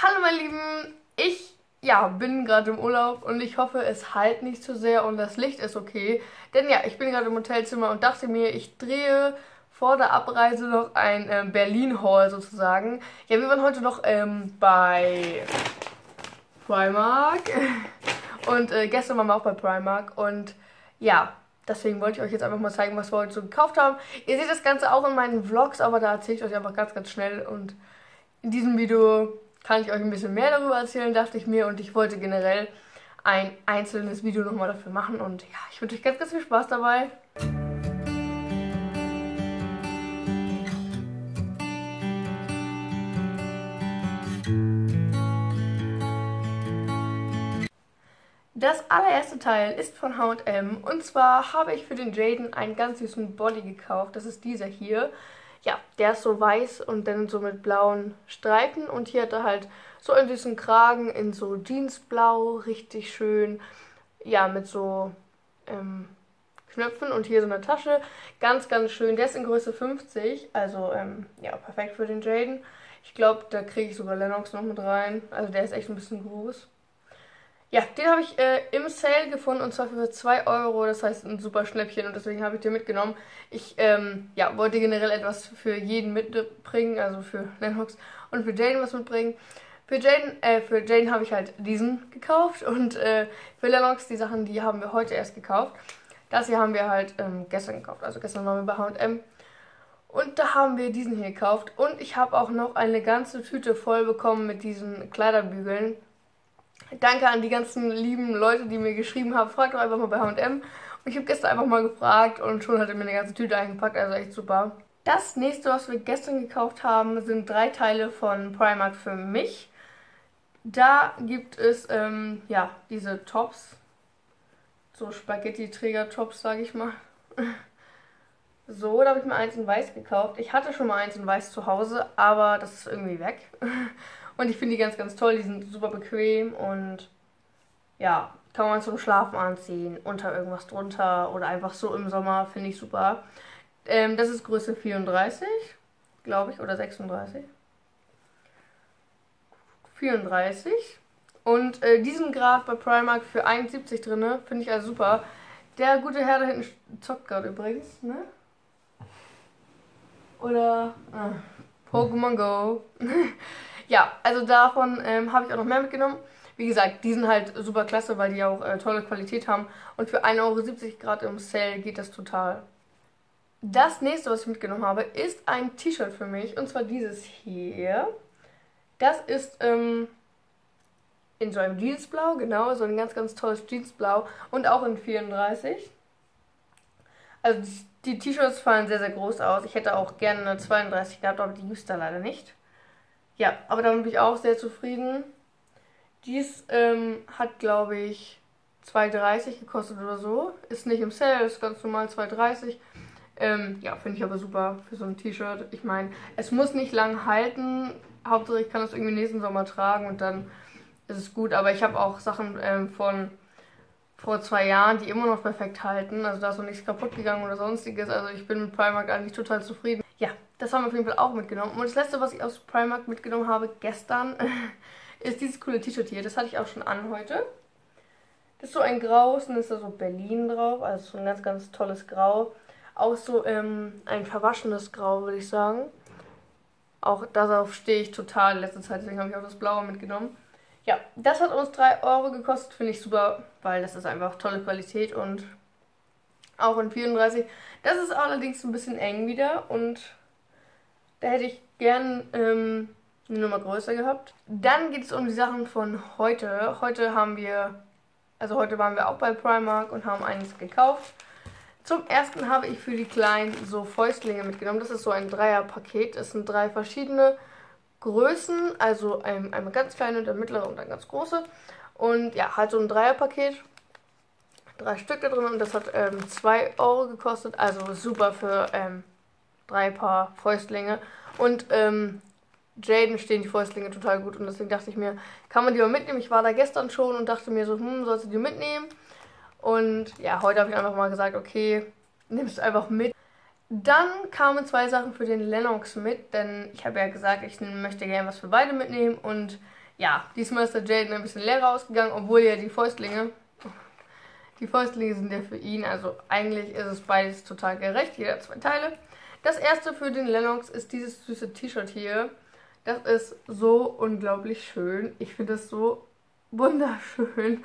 Hallo meine Lieben, ich ja, bin gerade im Urlaub und ich hoffe, es halt nicht zu sehr und das Licht ist okay. Denn ja, ich bin gerade im Hotelzimmer und dachte mir, ich drehe vor der Abreise noch ein äh, Berlin-Haul sozusagen. Ja, wir waren heute noch ähm, bei Primark und äh, gestern waren wir auch bei Primark und ja, deswegen wollte ich euch jetzt einfach mal zeigen, was wir heute so gekauft haben. Ihr seht das Ganze auch in meinen Vlogs, aber da erzähle ich euch einfach ganz, ganz schnell und in diesem Video kann ich euch ein bisschen mehr darüber erzählen, dachte ich mir. Und ich wollte generell ein einzelnes Video nochmal dafür machen. Und ja, ich wünsche euch ganz, ganz viel Spaß dabei. Das allererste Teil ist von H&M und zwar habe ich für den Jaden einen ganz süßen Body gekauft. Das ist dieser hier ja, der ist so weiß und dann so mit blauen Streifen. Und hier hat er halt so einen süßen Kragen in so Jeansblau, richtig schön. Ja, mit so ähm, Knöpfen und hier so eine Tasche. Ganz, ganz schön. Der ist in Größe 50, also ähm, ja, perfekt für den Jaden. Ich glaube, da kriege ich sogar Lennox noch mit rein. Also der ist echt ein bisschen groß. Ja, den habe ich äh, im Sale gefunden und zwar für 2 Euro. Das heißt ein super Schnäppchen und deswegen habe ich den mitgenommen. Ich ähm, ja, wollte generell etwas für jeden mitbringen, also für Lennox und für Jane was mitbringen. Für Jane, äh, für Jane habe ich halt diesen gekauft und äh, für Lennox die Sachen, die haben wir heute erst gekauft. Das hier haben wir halt ähm, gestern gekauft. Also gestern waren wir bei H&M. Und da haben wir diesen hier gekauft. Und ich habe auch noch eine ganze Tüte voll bekommen mit diesen Kleiderbügeln. Danke an die ganzen lieben Leute, die mir geschrieben haben. Fragt doch einfach mal bei H&M. Und ich habe gestern einfach mal gefragt und schon hat er mir eine ganze Tüte eingepackt. Also echt super. Das nächste, was wir gestern gekauft haben, sind drei Teile von Primark für mich. Da gibt es, ähm, ja, diese Tops. So Spaghetti-Träger-Tops, sage ich mal. So, da habe ich mir eins in weiß gekauft. Ich hatte schon mal eins in weiß zu Hause, aber das ist irgendwie weg. Und ich finde die ganz, ganz toll. Die sind super bequem und ja, kann man zum Schlafen anziehen, unter irgendwas drunter oder einfach so im Sommer, finde ich super. Ähm, das ist Größe 34, glaube ich, oder 36. 34. Und äh, diesen Grad bei Primark für 71 drin, finde ich also super. Der gute Herr da hinten zockt gerade übrigens, ne? Oder ah, Pokémon Go. Ja, also davon ähm, habe ich auch noch mehr mitgenommen. Wie gesagt, die sind halt super klasse, weil die auch äh, tolle Qualität haben. Und für 1,70 Euro Grad im Sale geht das total. Das nächste, was ich mitgenommen habe, ist ein T-Shirt für mich. Und zwar dieses hier. Das ist ähm, in so einem Jeansblau, genau, so ein ganz, ganz tolles Jeansblau. Und auch in 34. Also die T-Shirts fallen sehr, sehr groß aus. Ich hätte auch gerne eine 32 gehabt, aber die gibt es da leider nicht. Ja, aber damit bin ich auch sehr zufrieden. Dies ähm, hat, glaube ich, 2,30 gekostet oder so. Ist nicht im Sale, ist ganz normal 2,30. Ähm, ja, finde ich aber super für so ein T-Shirt. Ich meine, es muss nicht lang halten. Hauptsache, ich kann es irgendwie nächsten Sommer tragen und dann ist es gut. Aber ich habe auch Sachen ähm, von vor zwei Jahren, die immer noch perfekt halten. Also da ist noch nichts kaputt gegangen oder sonstiges. Also ich bin mit Primark eigentlich total zufrieden. Das haben wir auf jeden Fall auch mitgenommen. Und das letzte, was ich aus Primark mitgenommen habe gestern, ist dieses coole T-Shirt hier. Das hatte ich auch schon an heute. Das ist so ein Grau, und ist da so Berlin drauf. Also so ein ganz, ganz tolles Grau. Auch so ähm, ein verwaschenes Grau, würde ich sagen. Auch darauf stehe ich total in letzter Zeit, deswegen habe ich auch das Blaue mitgenommen. Ja, das hat uns 3 Euro gekostet, finde ich super, weil das ist einfach tolle Qualität und auch in 34. Das ist allerdings ein bisschen eng wieder und da hätte ich gern ähm, eine Nummer größer gehabt. Dann geht es um die Sachen von heute. Heute haben wir, also heute waren wir auch bei Primark und haben eines gekauft. Zum ersten habe ich für die Kleinen so Fäustlinge mitgenommen. Das ist so ein Dreierpaket. Es sind drei verschiedene Größen, also ein, einmal ganz kleine, der mittlere und dann ganz große. Und ja, halt so ein Dreierpaket. Drei Stück da drin und das hat 2 ähm, Euro gekostet. Also super für ähm, drei Paar Fäustlinge. Und ähm, Jaden stehen die Fäustlinge total gut und deswegen dachte ich mir, kann man die mal mitnehmen? Ich war da gestern schon und dachte mir so, hm, sollst du die mitnehmen? Und ja, heute habe ich einfach mal gesagt, okay, nimmst du einfach mit. Dann kamen zwei Sachen für den Lennox mit, denn ich habe ja gesagt, ich möchte gerne was für beide mitnehmen und ja, diesmal ist der Jaden ein bisschen leerer ausgegangen, obwohl ja die Fäustlinge, die Fäustlinge sind ja für ihn, also eigentlich ist es beides total gerecht, jeder zwei Teile. Das erste für den Lennox ist dieses süße T-Shirt hier. Das ist so unglaublich schön. Ich finde das so wunderschön.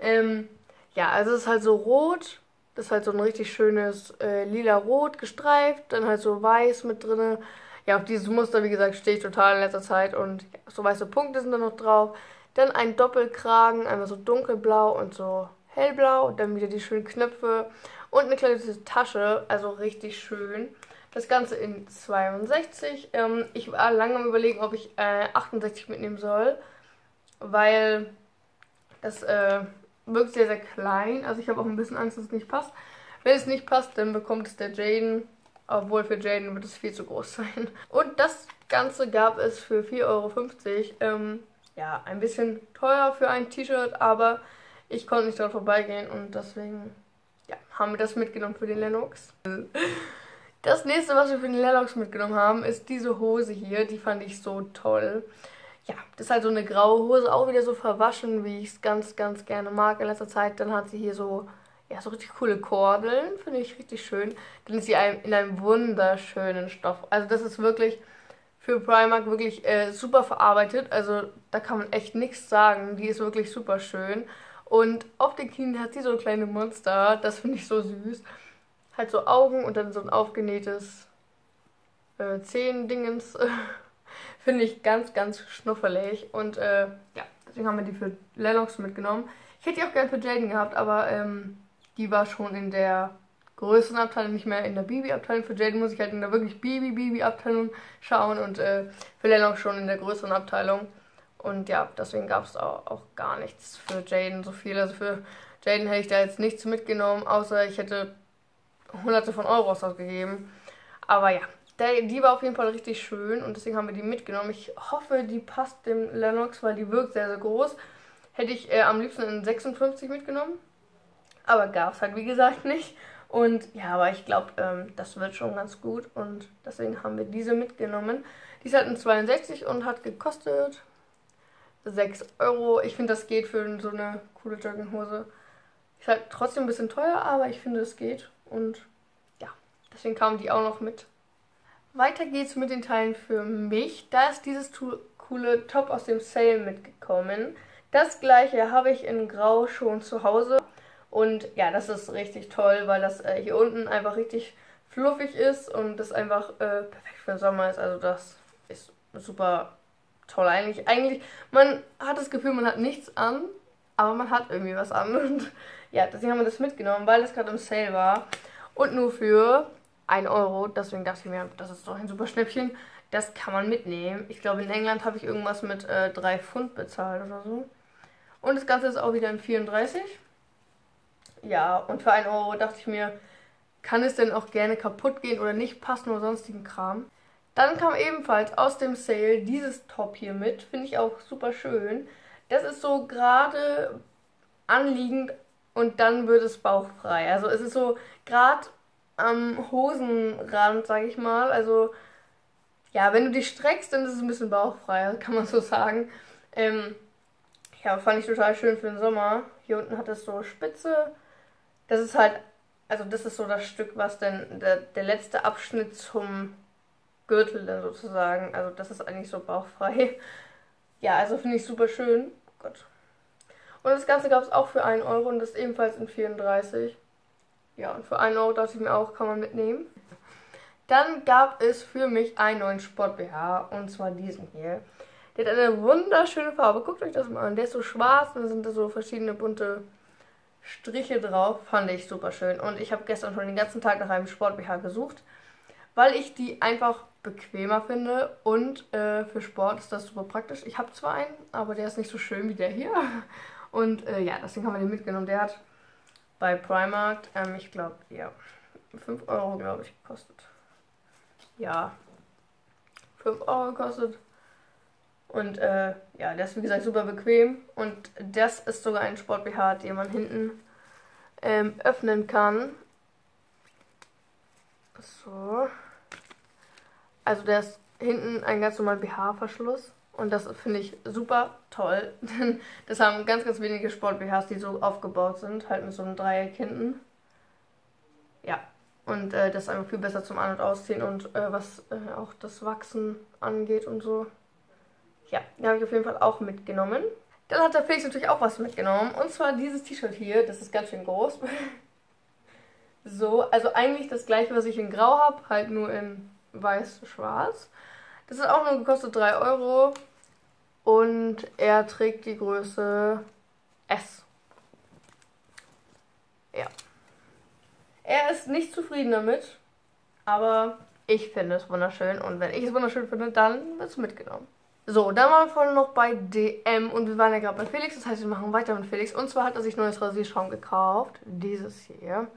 Ähm, ja, also es ist halt so rot. Das ist halt so ein richtig schönes äh, lila-rot gestreift. Dann halt so weiß mit drin. Ja, auf dieses Muster, wie gesagt, stehe ich total in letzter Zeit. Und ja, so weiße Punkte sind da noch drauf. Dann ein Doppelkragen, einmal so dunkelblau und so hellblau. Und dann wieder die schönen Knöpfe. Und eine kleine Tasche, also richtig schön. Das Ganze in 62. Ähm, ich war lange am überlegen, ob ich äh, 68 mitnehmen soll. Weil das äh, wirkt sehr, sehr klein. Also ich habe auch ein bisschen Angst, dass es nicht passt. Wenn es nicht passt, dann bekommt es der Jaden. Obwohl für Jaden wird es viel zu groß sein. Und das Ganze gab es für 4,50 Euro. Ähm, ja, ein bisschen teuer für ein T-Shirt, aber ich konnte nicht dran vorbeigehen und deswegen ja, haben wir das mitgenommen für den Lennox. Das nächste, was wir für den Lennox mitgenommen haben, ist diese Hose hier. Die fand ich so toll ja, das ist halt so eine graue Hose, auch wieder so verwaschen, wie ich es ganz, ganz gerne mag in letzter Zeit. Dann hat sie hier so, ja, so richtig coole Kordeln, finde ich richtig schön. Dann ist sie in einem wunderschönen Stoff. Also das ist wirklich für Primark wirklich äh, super verarbeitet. Also da kann man echt nichts sagen. Die ist wirklich super schön. Und auf den Knien hat sie so kleine Monster. Das finde ich so süß. Halt so Augen und dann so ein aufgenähtes äh, Zehn-Dingens. Finde ich ganz, ganz schnuffelig. Und äh, ja, deswegen haben wir die für Lennox mitgenommen. Ich hätte die auch gern für Jaden gehabt, aber ähm, die war schon in der größeren Abteilung, nicht mehr in der Bibi-Abteilung. Für Jaden muss ich halt in der wirklich Bibi-Bibi-Abteilung schauen und äh, für Lennox schon in der größeren Abteilung. Und ja, deswegen gab es auch, auch, gar nichts für Jaden so viel. Also für Jaden hätte ich da jetzt nichts mitgenommen, außer ich hätte hunderte von Euros ausgegeben. Aber ja, der, die war auf jeden Fall richtig schön und deswegen haben wir die mitgenommen. Ich hoffe, die passt dem Lennox, weil die wirkt sehr, sehr groß. Hätte ich äh, am liebsten in 56 mitgenommen. Aber gab es halt, wie gesagt, nicht. Und ja, aber ich glaube, ähm, das wird schon ganz gut. Und deswegen haben wir diese mitgenommen. Die ist halt in 62 und hat gekostet 6 Euro. Ich finde, das geht für so eine coole Jogginghose. Ist halt trotzdem ein bisschen teuer, aber ich finde, es geht. Und ja, deswegen kamen die auch noch mit. Weiter geht's mit den Teilen für mich. Da ist dieses coole Top aus dem Sale mitgekommen. Das gleiche habe ich in Grau schon zu Hause. Und ja, das ist richtig toll, weil das äh, hier unten einfach richtig fluffig ist und das einfach äh, perfekt für den Sommer ist. Also das ist super toll eigentlich. Eigentlich, man hat das Gefühl, man hat nichts an, aber man hat irgendwie was an. Und ja, deswegen haben wir das mitgenommen, weil es gerade im Sale war. Und nur für 1 Euro. Deswegen dachte ich mir, das ist doch ein super Schnäppchen. Das kann man mitnehmen. Ich glaube, in England habe ich irgendwas mit äh, 3 Pfund bezahlt oder so. Und das Ganze ist auch wieder in 34. Ja, und für 1 Euro dachte ich mir, kann es denn auch gerne kaputt gehen oder nicht passen oder sonstigen Kram. Dann kam ebenfalls aus dem Sale dieses Top hier mit. Finde ich auch super schön. Das ist so gerade anliegend und dann wird es bauchfrei. Also es ist so gerade am Hosenrand, sag ich mal. Also, ja, wenn du dich streckst, dann ist es ein bisschen bauchfrei, kann man so sagen. Ähm, ja, fand ich total schön für den Sommer. Hier unten hat es so Spitze. Das ist halt, also das ist so das Stück, was denn der, der letzte Abschnitt zum Gürtel dann sozusagen. Also das ist eigentlich so bauchfrei. Ja, also finde ich super schön. Oh Gott. Und das Ganze gab es auch für 1 Euro und das ebenfalls in 34. Ja, und für einen Euro dachte ich mir auch, kann man mitnehmen. Dann gab es für mich einen neuen Sport-BH und zwar diesen hier. Der hat eine wunderschöne Farbe. Guckt euch das mal an. Der ist so schwarz und da sind da so verschiedene bunte Striche drauf. Fand ich super schön. Und ich habe gestern schon den ganzen Tag nach einem Sport-BH gesucht, weil ich die einfach bequemer finde und äh, für Sport ist das super praktisch. Ich habe zwar einen, aber der ist nicht so schön wie der hier. Und äh, ja, deswegen haben wir den mitgenommen. Der hat bei Primark, ähm, ich glaube, ja, 5 Euro, glaube ich, gekostet. Ja, 5 Euro gekostet. Und äh, ja, der ist wie gesagt super bequem. Und das ist sogar ein Sport-BH, den man hinten ähm, öffnen kann. So. Also der ist hinten ein ganz normaler BH-Verschluss. Und das finde ich super toll. Denn das haben ganz, ganz wenige Sport-BHs, die so aufgebaut sind. Halt mit so einem Dreieck hinten. Ja. Und äh, das ist einfach viel besser zum An- und Ausziehen und äh, was äh, auch das Wachsen angeht und so. Ja, die habe ich auf jeden Fall auch mitgenommen. Dann hat der Felix natürlich auch was mitgenommen. Und zwar dieses T-Shirt hier. Das ist ganz schön groß. so, also eigentlich das gleiche, was ich in Grau habe. Halt nur in weiß-schwarz. Das hat auch nur gekostet 3 Euro. Und er trägt die Größe S. Ja. Er ist nicht zufrieden damit. Aber ich finde es wunderschön. Und wenn ich es wunderschön finde, dann wird es mitgenommen. So, dann waren wir vorhin noch bei DM und wir waren ja gerade bei Felix. Das heißt, wir machen weiter mit Felix. Und zwar hat er sich neues Rasierschaum gekauft. Dieses hier.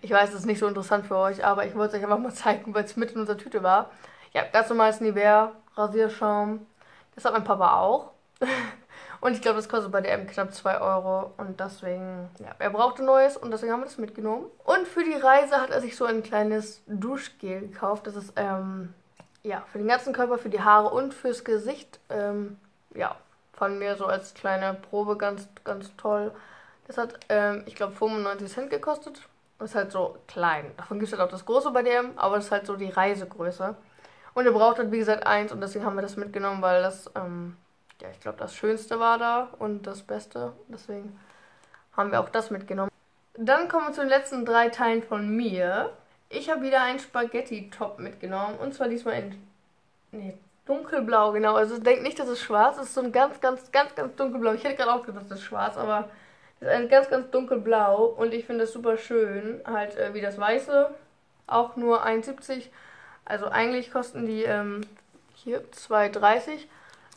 Ich weiß, das ist nicht so interessant für euch, aber ich wollte es euch einfach mal zeigen, weil es mit in unserer Tüte war. Ja, ganz normales Nivea Rasierschaum. Das hat mein Papa auch. und ich glaube, das kostet bei DM knapp 2 Euro. Und deswegen, ja, er brauchte Neues und deswegen haben wir das mitgenommen. Und für die Reise hat er sich so ein kleines Duschgel gekauft. Das ist, ähm, ja, für den ganzen Körper, für die Haare und fürs Gesicht. Ähm, ja, von mir so als kleine Probe ganz, ganz toll. Das hat, ähm, ich glaube, 95 Cent gekostet. Ist halt so klein. Davon gibt es halt auch das große bei DM, aber das ist halt so die Reisegröße. Und ihr braucht halt, wie gesagt, eins und deswegen haben wir das mitgenommen, weil das, ähm, ja, ich glaube, das Schönste war da und das Beste. Deswegen haben wir auch das mitgenommen. Dann kommen wir zu den letzten drei Teilen von mir. Ich habe wieder einen Spaghetti-Top mitgenommen. Und zwar diesmal in nee, dunkelblau, genau. Also denkt nicht, dass es schwarz ist. so ein ganz, ganz, ganz, ganz dunkelblau. Ich hätte gerade auch gedacht, das ist schwarz, aber ist ein ganz, ganz dunkelblau. Und ich finde es super schön. Halt äh, wie das weiße. Auch nur 1,70. Also eigentlich kosten die ähm, hier 2,30.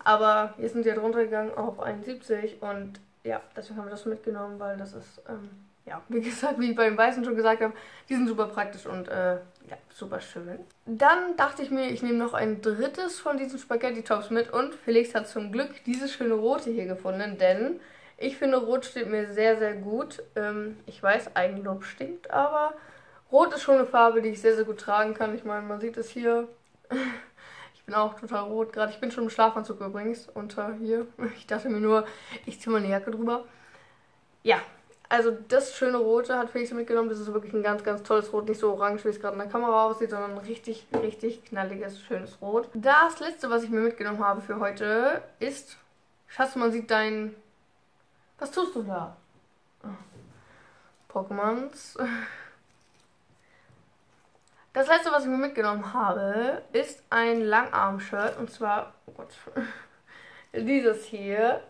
Aber hier sind sie ja drunter gegangen auf 1,70. Und ja, deswegen haben wir das mitgenommen, weil das ist... Ähm, ja, wie gesagt, wie ich beim Weißen schon gesagt habe, die sind super praktisch und äh, ja, super schön. Dann dachte ich mir, ich nehme noch ein drittes von diesen Spaghetti-Tops mit und Felix hat zum Glück dieses schöne rote hier gefunden, denn ich finde, rot steht mir sehr, sehr gut. Ähm, ich weiß, Eigenlob stinkt, aber rot ist schon eine Farbe, die ich sehr, sehr gut tragen kann. Ich meine, man sieht es hier. Ich bin auch total rot gerade. Ich bin schon im Schlafanzug übrigens unter hier. Ich dachte mir nur, ich ziehe mal eine Jacke drüber. Ja, also das schöne Rote hat Felix mitgenommen. Das ist wirklich ein ganz, ganz tolles Rot. Nicht so orange, wie es gerade in der Kamera aussieht, sondern ein richtig, richtig knalliges, schönes Rot. Das letzte, was ich mir mitgenommen habe für heute, ist... Schatz, man sieht dein... Was tust du da? Pokémons. Das letzte, was ich mir mitgenommen habe, ist ein Langarm-Shirt. Und zwar, oh Gott, dieses hier.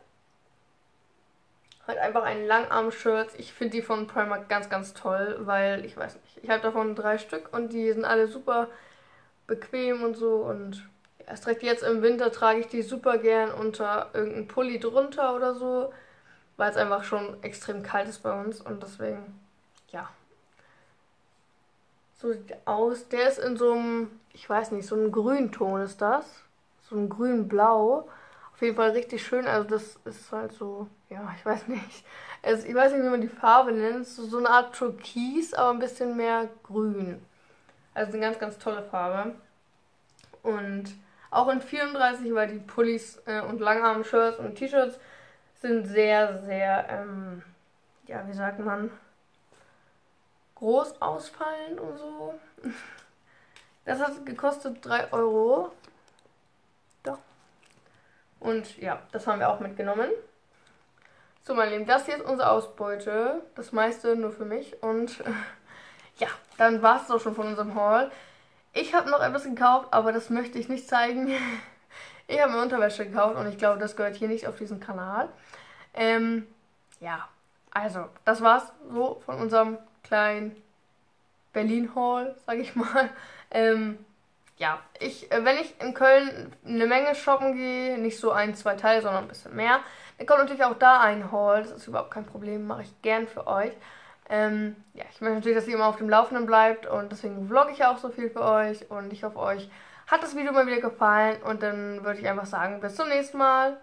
Halt einfach ein Langarm-Shirt. Ich finde die von Primark ganz, ganz toll, weil ich weiß nicht. Ich habe davon drei Stück und die sind alle super bequem und so. Und erst recht jetzt im Winter trage ich die super gern unter irgendeinen Pulli drunter oder so, weil es einfach schon extrem kalt ist bei uns und deswegen, ja. So sieht der aus. Der ist in so einem, ich weiß nicht, so einem Grünton ist das. So ein grün-blau. Auf jeden Fall richtig schön. Also das ist halt so, ja, ich weiß nicht. Also ich weiß nicht, wie man die Farbe nennt. So, so eine Art Türkis, aber ein bisschen mehr grün. Also eine ganz, ganz tolle Farbe. Und auch in 34, weil die Pullis äh, und Langarm-Shirts und T-Shirts sind sehr, sehr, ähm, ja, wie sagt man, groß ausfallen und so. Das hat gekostet 3 Euro. Und ja, das haben wir auch mitgenommen. So, mein Lieben, das hier ist unsere Ausbeute. Das meiste nur für mich. Und äh, ja, dann war es auch schon von unserem Haul. Ich habe noch etwas gekauft, aber das möchte ich nicht zeigen. Ich habe mir Unterwäsche gekauft und ich glaube, das gehört hier nicht auf diesen Kanal. Ähm, ja, also, das war's so von unserem kleinen Berlin-Haul, sage ich mal. Ähm, ja, ich, äh, wenn ich in Köln eine Menge shoppen gehe, nicht so ein, zwei Teile, sondern ein bisschen mehr, dann kommt natürlich auch da ein Haul. Das ist überhaupt kein Problem, mache ich gern für euch. Ähm, ja, ich möchte natürlich, dass ihr immer auf dem Laufenden bleibt und deswegen vlogge ich auch so viel für euch und ich hoffe, euch hat das Video mal wieder gefallen und dann würde ich einfach sagen, bis zum nächsten Mal.